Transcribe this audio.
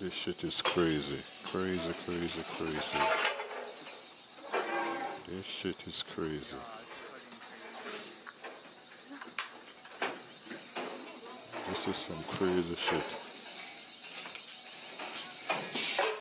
This shit is crazy. Crazy, crazy, crazy. This shit is crazy. This is some crazy shit.